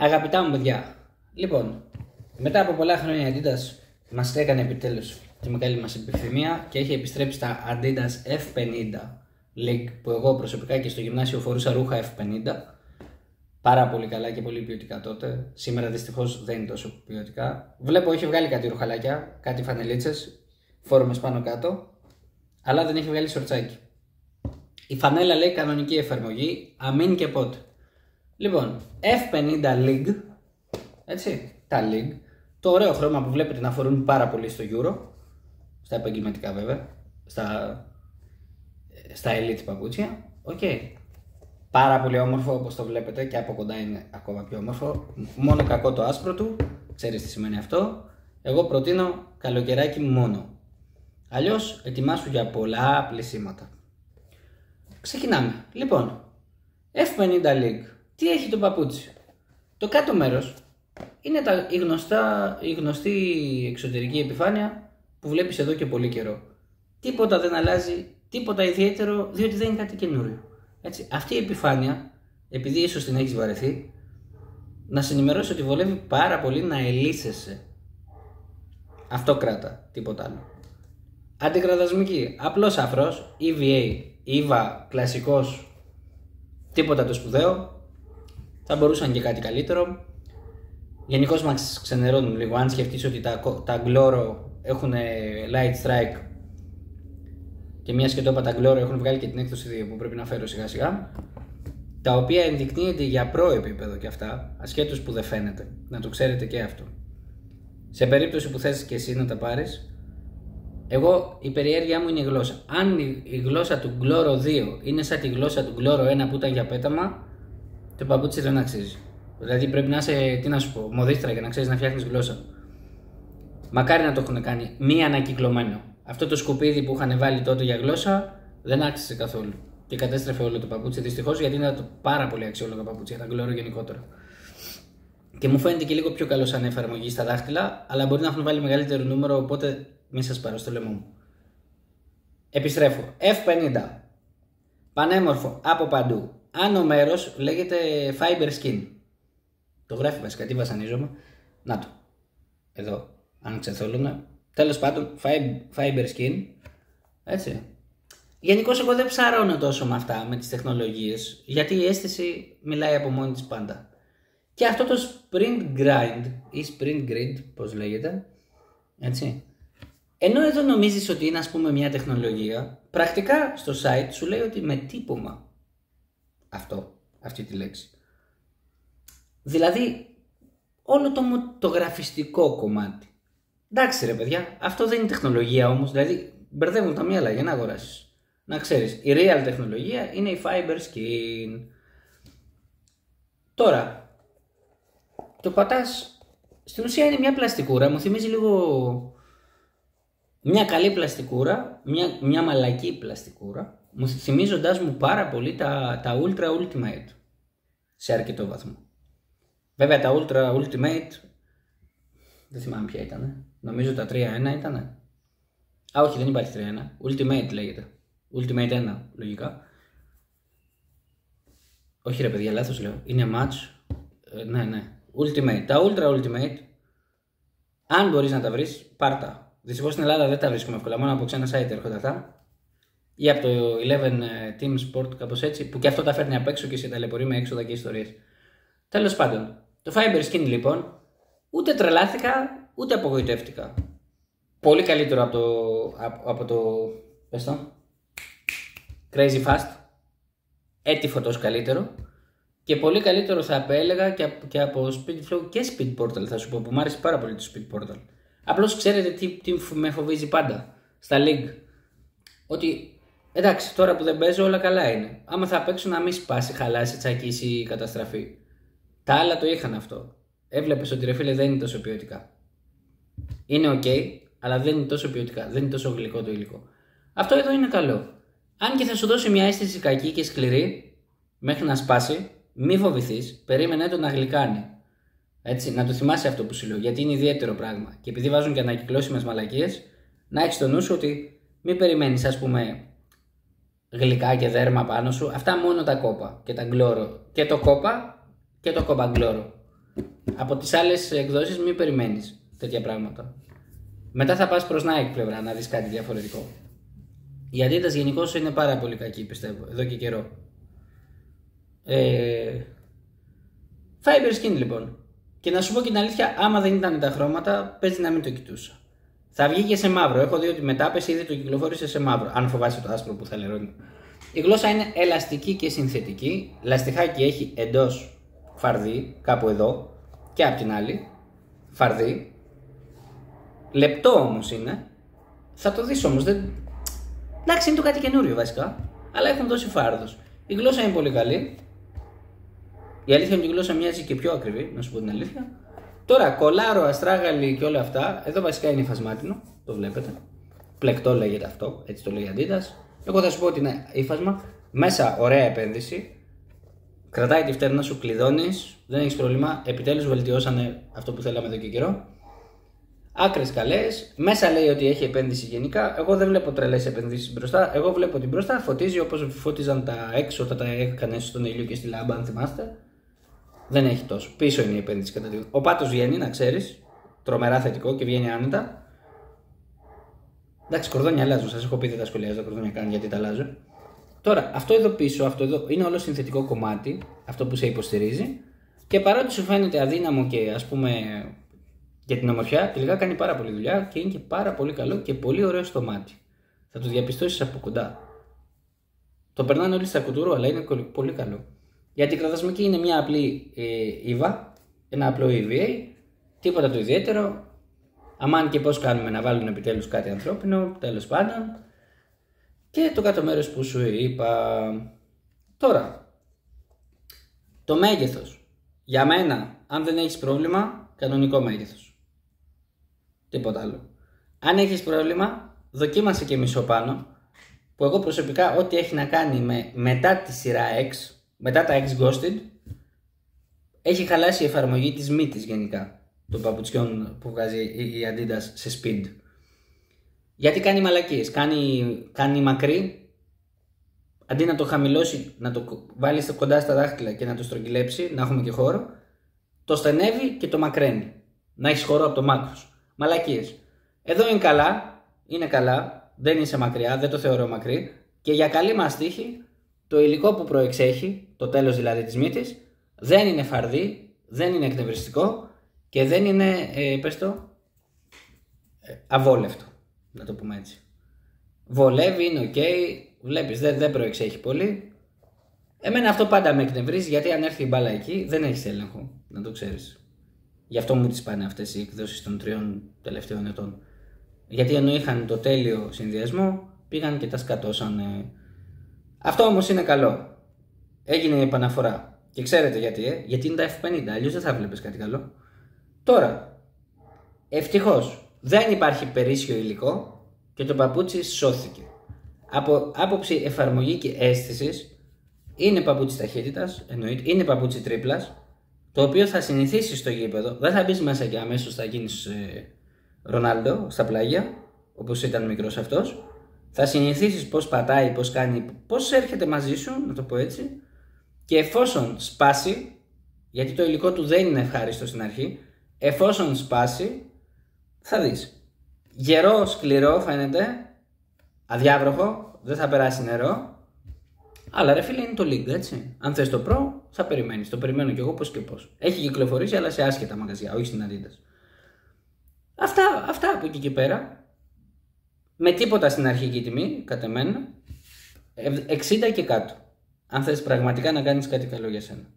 Αγαπητά μου παιδιά, λοιπόν, μετά από πολλά χρόνια η Adidas μας έκανε επιτέλους τη μεγάλη μας επιθυμία και έχει επιστρέψει στα Adidas F50 League που εγώ προσωπικά και στο γυμνάσιο φορούσα ρούχα F50 πάρα πολύ καλά και πολύ ποιοτικά τότε. Σήμερα δυστυχώς δεν είναι τόσο ποιοτικά. Βλέπω έχει βγάλει κάτι ρουχαλάκια, κάτι φανελίτσες, φόρμες πάνω κάτω, αλλά δεν έχει βγάλει σορτσάκι. Η φανέλα λέει κανονική εφαρμογή, αμήν και πότε. Λοιπόν, F50 League, έτσι, τα League, το ωραίο χρώμα που βλέπετε να φορούν πάρα πολύ στο Euro, στα επαγγελματικά βέβαια, στα, στα elite παπούτσια, οκ. Πάρα πολύ όμορφο όπως το βλέπετε και από κοντά είναι ακόμα πιο όμορφο, μόνο κακό το άσπρο του, ξέρεις τι σημαίνει αυτό, εγώ προτείνω καλοκαιράκι μόνο. Αλλιώς ετοιμάσου για πολλά πλυσίματα. Ξεκινάμε. Λοιπόν, F50 League. Τι έχει το παπούτσι; Το κάτω μέρος είναι τα, η, γνωστά, η γνωστή εξωτερική επιφάνεια που βλέπεις εδώ και πολύ καιρό. Τίποτα δεν αλλάζει, τίποτα ιδιαίτερο, διότι δεν είναι κάτι καινούριο. Έτσι, αυτή η επιφάνεια, επειδή ίσως την έχεις βαρεθεί, να σε ενημερώσω ότι βολεύει πάρα πολύ να ελίσσεσαι. Αυτό κράτα, τίποτα άλλο. Αντικρατασμική, απλός αφρός, EVA, EVA, κλασικός, τίποτα το σπουδαίο, θα μπορούσαν και κάτι καλύτερο. Γενικώ μα ξενερώνουν λίγο. Αν σκεφτείς ότι τα, τα Gloro έχουν light strike και μια και το είπα τα Gloro έχουν βγάλει και την έκδοση 2 που πρέπει να φέρω σιγά σιγά. Τα οποία ενδεικνύεται για προ επίπεδο και αυτά, ασχέτως που δεν φαίνεται. Να το ξέρετε και αυτό. Σε περίπτωση που θες και εσύ να τα πάρεις, εγώ η περιέργειά μου είναι η γλώσσα. Αν η γλώσσα του Gloro 2 είναι σαν τη γλώσσα του Gloro 1 που ήταν για πέταμα, το παπούτσι δεν αξίζει. Δηλαδή πρέπει να είσαι, τι να σου πω, μοδίστρα για να ξέρεις να φτιάχνεις γλώσσα. Μακάρι να το έχουν κάνει μη ανακυκλωμένο. Αυτό το σκουπίδι που είχαν βάλει τότε για γλώσσα δεν άξιζε καθόλου. Και κατέστρεφε όλο το παπούτσι δυστυχώς γιατί είναι το πάρα πολύ αξιόλογα παπούτσια, τα γλώρο γενικότερα. Και μου φαίνεται και λίγο πιο καλός σαν εφαρμογή στα δάχτυλα, αλλά μπορεί να έχουν βάλει μεγαλύτερο νούμερο, οπότε μην σας πάρω στο λαιμό μου. Επιστρέφω. F50. Πανέμορφο από παντού. Άνω μέρος λέγεται fiber skin. Το γράφει βασικά, τι βασανίζομαι. Να το. Εδώ, αν ξεθόλουν. Τέλος πάντων, fiber skin. Έτσι. Γενικώ εγώ δεν ψαρώνω τόσο με αυτά, με τις τεχνολογίες, γιατί η αίσθηση μιλάει από μόνη της πάντα. Και αυτό το sprint grind ή sprint grid, πώς λέγεται, έτσι. Ενώ εδώ νομίζεις ότι είναι ας πούμε μια τεχνολογία, πρακτικά στο site σου λέει ότι με τύπομα αυτό, αυτή τη λέξη. Δηλαδή, όλο το, το γραφιστικό κομμάτι. Εντάξει ρε παιδιά, αυτό δεν είναι τεχνολογία όμως, δηλαδή μπερδεύουν τα μυαλά για να αγοράσεις. Να ξέρεις, η real τεχνολογία είναι η fiber skin. Τώρα, το πατάς, στην ουσία είναι μια πλαστικούρα, μου θυμίζει λίγο μια καλή πλαστικούρα, μια, μια μαλακή πλαστικούρα, μου θυμίζοντάς μου πάρα πολύ τα, τα Ultra Ultimate σε αρκετό βαθμό. Βέβαια τα Ultra Ultimate δεν θυμάμαι ποια ήταν. Νομίζω τα 3-1 ήταν. Α, όχι, δεν υπάρχει 3-1. Ultimate λέγεται. Ultimate 1, λογικά. Όχι ρε παιδιά, λάθος λέω. Είναι match. Ε, ναι, ναι. Ultimate. Τα Ultra Ultimate, αν μπορείς να τα βρεις, πάρτα. Δυστυχώς στην Ελλάδα δεν τα βρίσκουμε εύκολα. Μόνο από ξένα site έρχονται αυτά ή από το 11 ε, Team Sport, κάπως έτσι, που και αυτό τα φέρνει απ' έξω και σε ταλαιπωρεί με έξοδα και ιστορίες. Τέλος πάντων, το Fiber Skin λοιπόν, ούτε τρελάθηκα, ούτε απογοητεύτηκα. Πολύ καλύτερο από το, από, από το, πες το, Crazy Fast, έτυχο τόσο καλύτερο και πολύ καλύτερο θα έλεγα και, και από Speed Flow και Speed Portal θα σου πω που μου άρεσε πάρα πολύ το Speed Portal. Απλώς ξέρετε τι, τι με φοβίζει πάντα στα League. Ότι Εντάξει, τώρα που δεν παίζω όλα καλά είναι. Άμα θα παίξω να μην σπάσει, χαλάσει, τσακίσει ή καταστραφεί. Τα άλλα το είχαν αυτό. Έβλεπες ότι ρε φίλε δεν είναι τόσο ποιοτικά. Είναι ok, αλλά δεν είναι τόσο ποιοτικά. Δεν είναι τόσο γλυκό το υλικό. Αυτό εδώ είναι καλό. Αν και θα σου δώσει μια αίσθηση κακή και σκληρή, μέχρι να σπάσει, μη φοβηθείς, περίμενε το να γλυκάνει. Έτσι, να το θυμάσαι αυτό που σου λέω, γιατί είναι ιδιαίτερο πράγμα. Και επειδή βάζουν και ανακυκλώσιμε μαλακίες, να έχεις το νου σου ότι μην περιμένεις, ας πούμε, γλυκά και δέρμα πάνω σου. Αυτά μόνο τα κόπα και τα γκλόρο. Και το κόπα και το κόπα γκλόρο. Από τις άλλες εκδόσεις μην περιμένεις τέτοια πράγματα. Μετά θα πας προς Nike πλευρά να δεις κάτι διαφορετικό. Η Adidas γενικώ είναι πάρα πολύ κακή πιστεύω εδώ και καιρό. Ε... Fiber skin λοιπόν. Και να σου πω και την αλήθεια, άμα δεν ήταν τα χρώματα, παίζει να μην το κοιτούσα. Θα βγει και σε μαύρο. Έχω δει ότι μετά πέσει ήδη το κυκλοφόρησε σε μαύρο. Αν φοβάσαι το άσπρο που θα λερώνει. Η γλώσσα είναι ελαστική και συνθετική. Λαστιχάκι έχει εντός φαρδί, κάπου εδώ και απ' την άλλη. Φαρδί. Λεπτό όμως είναι. Θα το δεις όμως. Δεν... Εντάξει, είναι το κάτι καινούριο βασικά. Αλλά έχουν δώσει φάρδος. Η γλώσσα είναι πολύ καλή. Η αλήθεια είναι ότι η γλώσσα μοιάζει και πιο ακριβή, να σου πω την αλήθεια. Τώρα, κολάρο, αστράγαλι και όλα αυτά, εδώ βασικά είναι υφασμάτινο, το βλέπετε. Πλεκτό λέγεται αυτό, έτσι το λέει αντίτα. Εγώ θα σου πω ότι είναι ύφασμα. Μέσα ωραία επένδυση. Κρατάει τη φτέρνα σου, κλειδώνεις, δεν έχεις πρόβλημα. Επιτέλους βελτιώσανε αυτό που θέλαμε εδώ και καιρό. Άκρες καλές. Μέσα λέει ότι έχει επένδυση γενικά. Εγώ δεν βλέπω τρελές επενδύσεις μπροστά. Εγώ βλέπω την μπροστά φωτίζει όπως φώτιζαν τα έξω όταν τα έκανες στον ήλιο και στη λάμπα, αν θυμάστε. Δεν έχει τόσο. Πίσω είναι η επένδυση κατά τη Ο πάτος βγαίνει, να ξέρεις. Τρομερά θετικό και βγαίνει άνετα. Εντάξει, κορδόνια αλλάζω. Σας έχω πει δεν τα σχολιάζω τα κορδόνια καν γιατί τα αλλάζω. Τώρα, αυτό εδώ πίσω, αυτό εδώ είναι όλο συνθετικό κομμάτι, αυτό που σε υποστηρίζει. Και παρότι σου φαίνεται αδύναμο και ας πούμε για την ομορφιά, τελικά κάνει πάρα πολύ δουλειά και είναι και πάρα πολύ καλό και πολύ ωραίο στο μάτι. Θα το διαπιστώσεις από κοντά. Το περνάνε όλοι στα κουτούρου, αλλά είναι πολύ καλό. Γιατί η κραδασμική είναι μια απλή ε, EVA, ένα απλό EVA, τίποτα το ιδιαίτερο. Αμάν και πώς κάνουμε να βάλουν επιτέλους κάτι ανθρώπινο, τέλος πάντων. Και το κάτω μέρος που σου είπα. Τώρα, το μέγεθος. Για μένα, αν δεν έχεις πρόβλημα, κανονικό μέγεθος. Τίποτα άλλο. Αν έχεις πρόβλημα, δοκίμασε και μισό πάνω. Που εγώ προσωπικά, ό,τι έχει να κάνει με μετά τη σειρά X, μετά τα X Ghosted, έχει χαλάσει η εφαρμογή της μύτης γενικά των παπουτσιών που βγάζει η Adidas σε speed. Γιατί κάνει μαλακίες, κάνει, κάνει μακρύ, αντί να το χαμηλώσει, να το βάλει κοντά στα δάχτυλα και να το στρογγυλέψει, να έχουμε και χώρο, το στενεύει και το μακραίνει. Να έχεις χώρο από το μάκρος. Μαλακίες. Εδώ είναι καλά, είναι καλά, δεν είσαι μακριά, δεν το θεωρώ μακρύ και για καλή μας τύχη το υλικό που προεξέχει, το τέλος δηλαδή της μύτης, δεν είναι φαρδί, δεν είναι εκνευριστικό και δεν είναι, ε, πες το, ε, αβόλευτο, να το πούμε έτσι. Βολεύει, είναι ok, βλέπεις δεν, δεν προεξέχει πολύ. Εμένα αυτό πάντα με εκνευρίζει γιατί αν έρθει η μπάλα εκεί δεν έχεις έλεγχο, να το ξέρεις. Γι' αυτό μου τις πάνε αυτές οι εκδόσεις των τριών τελευταίων ετών. Γιατί ενώ είχαν το τέλειο συνδυασμό, πήγαν και τα σκατώσαν αυτό όμως είναι καλό. Έγινε η επαναφορά. Και ξέρετε γιατί, ε; γιατί είναι τα F50, αλλιώς δεν θα βλέπεις κάτι καλό. Τώρα, ευτυχώς δεν υπάρχει περίσσιο υλικό και το παπούτσι σώθηκε. Από άποψη εφαρμογή και αίσθησης, είναι παπούτσι ταχύτητας, εννοείται, είναι παπούτσι τρίπλας, το οποίο θα συνηθίσει στο γήπεδο. Δεν θα μπεις μέσα και αμέσως θα γίνεις ε, Ρονάλντο στα πλάγια, όπως ήταν μικρός αυτός. Θα συνηθίσεις πώς πατάει, πώς κάνει, πώς έρχεται μαζί σου, να το πω έτσι. Και εφόσον σπάσει, γιατί το υλικό του δεν είναι ευχάριστο στην αρχή, εφόσον σπάσει, θα δεις. Γερό, σκληρό φαίνεται, αδιάβροχο, δεν θα περάσει νερό. Αλλά ρε φίλε είναι το League έτσι. Αν θες το Pro θα περιμένεις. Το περιμένω κι εγώ πώς και πώς. Έχει κυκλοφορήσει αλλά σε άσχετα μαγαζιά, όχι στην Adidas. Αυτά, αυτά από εκεί και πέρα με τίποτα στην αρχική τιμή, κατ' εμένα, 60 και κάτω. Αν θες πραγματικά να κάνεις κάτι καλό για σένα.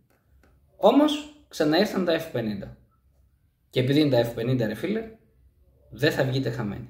Όμως, ξαναήρθαν τα F50. Και επειδή είναι τα F50 ρε φίλε, δεν θα βγείτε χαμένοι.